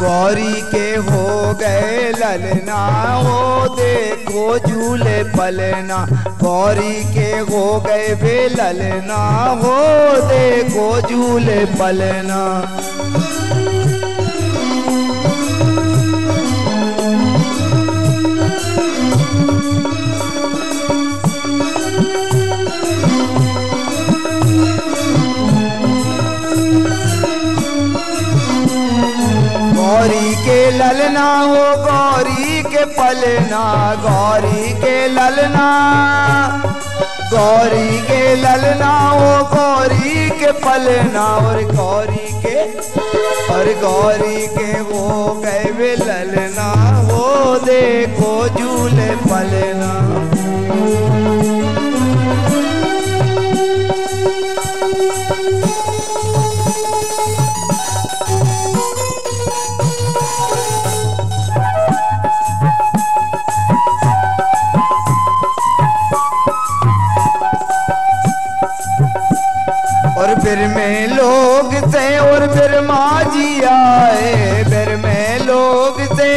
गौरी के हो गए ललना हो देखो झूले पलना गौरी के हो गए वे ललना हो देखो झूले पलना। गौरी के ललना हो, गौरी के पलना गौरी के ललना गौरी के ललना हो, गौरी के पलना और गौरी के, और गौरी के वो गए ललना वो देखो झूले पलना फिर में लोग थे और फिर माँ जी आए। फिर में लोग थे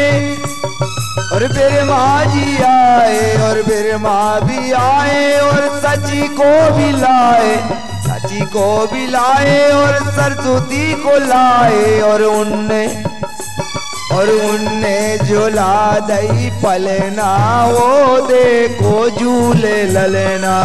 और फिर माँ जी आए और फिर माँ भी आए और सची को भी लाए। सची को भी लाए और सरस्वती को लाए और उनने और उनने झूला दई पलना, वो देखो झूले ललना।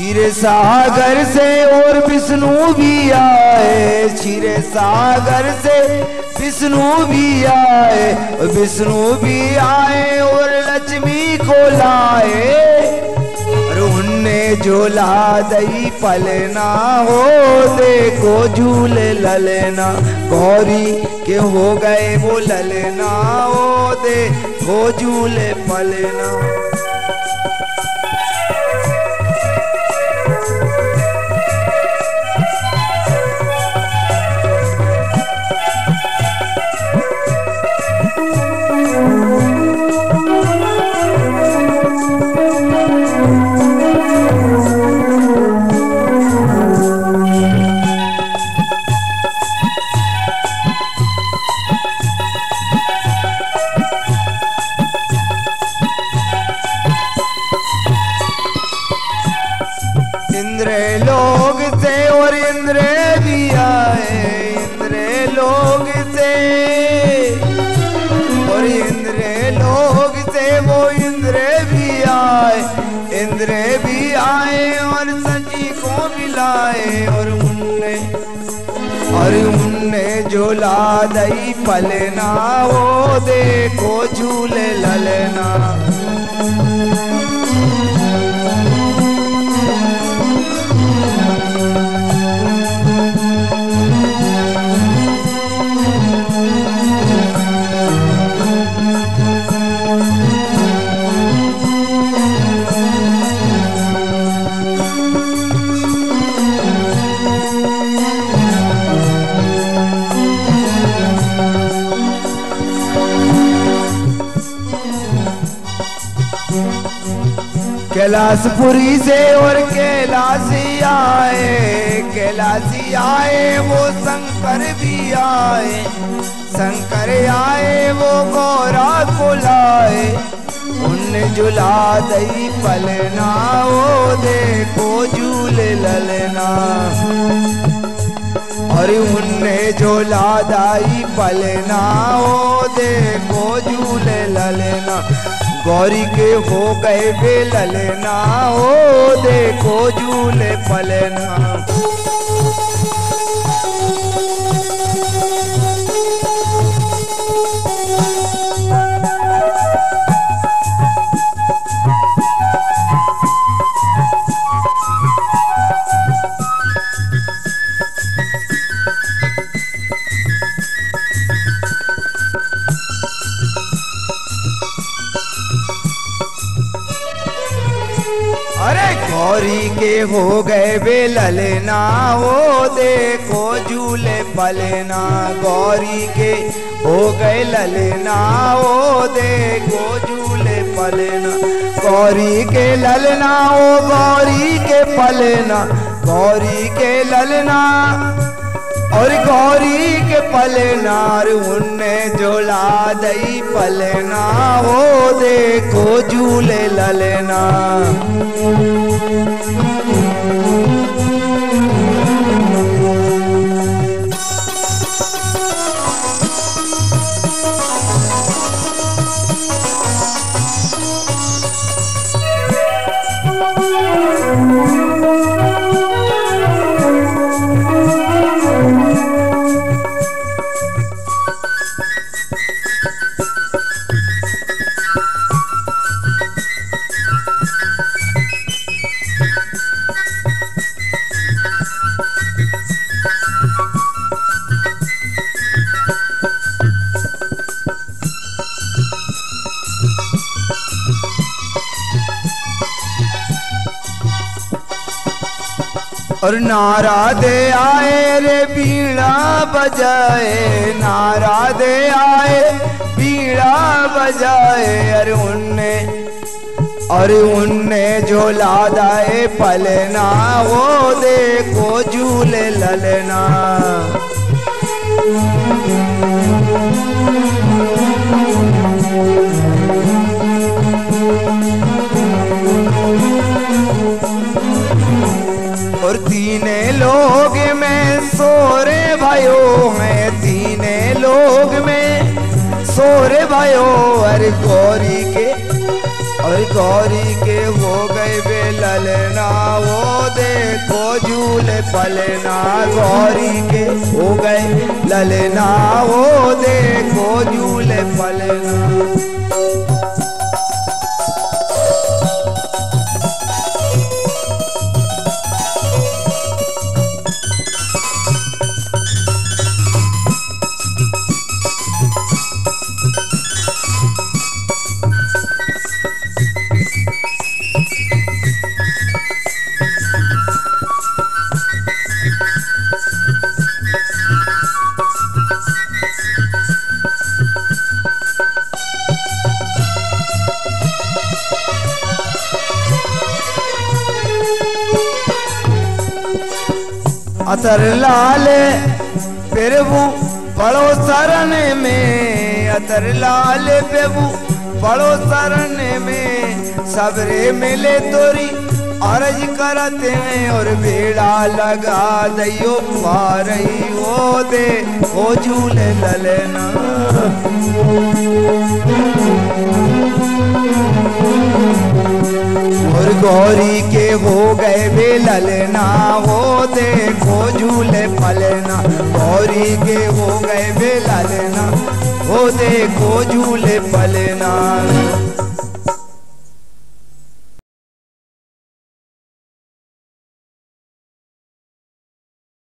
क्षीर सागर से और विष्णु भी आए। क्षीर सागर से विष्णु भी आए। विष्णु भी आए और लक्ष्मी को लाए। उनने झोला दई पलना हो, देखो झूले ललना गौरी के हो गए वो ललना हो, देखो झूले पलना इंद्र भी आए और सची को मिलाए। और मुन्ने, और उनने झोला दई पलना, वो देखो झूले ललना। कैलाशपुरी से और कैलाशी आए कैलाशी आए, वो शंकर भी आए। शंकर आए, वो गौरा को लाए। उन झुला दई पलना वो देखो झूल ललना और उनने झोला दाई पलना ओ देखो झूल ललना गौरी के हो गए ललना हो देखो झूले पलना। के हो गए वे ललना हो देखो झूले पलना, गौरी के हो गए ललना हो देखो झूले पलना, गौरी के ललना हो गौरी के पलना, गौरी के ललना। और गौरी के पलनार उनने जोला दई पलना वो देखो झूले ललना। और नारा दे आए रे बीड़ा बजाए, नारा दे आए, बीड़ा बजाए, अरे उनने और उनने झोला दाए पलना, वो देखो झूले ललना। भयो है तीने लोग में। सोरे भयो, अरे गौरी के और गौरी के हो गए बे ललना वो देखो झूले पलना गौरी के हो गए ललना वो देखो झूले पलना अतर लाल पेरबू बड़ो शरण में अतर लाल पेबू बड़ो शरण में सबरे मिले तोरी, अर्ज़ करते हैं और बेड़ा लगा दियो पारई वो दे, ओ झूले ललना। और गौरी के हो गए बे ललना हो देखो फूले फलेना गौरी के हो गए बेला लेना वो देखो झूले फलेना।